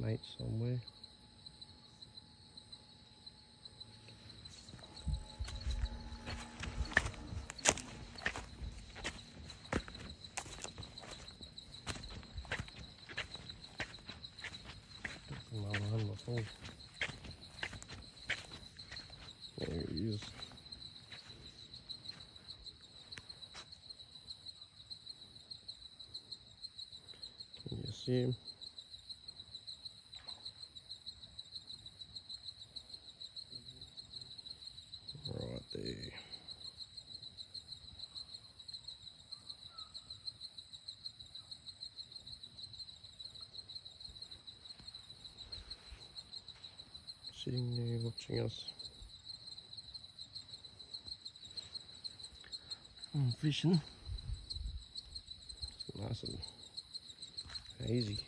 mate somewhere. There he is. Can you see him? Right there. Sitting there watching us. I'm mm, fishing. It's nice and easy.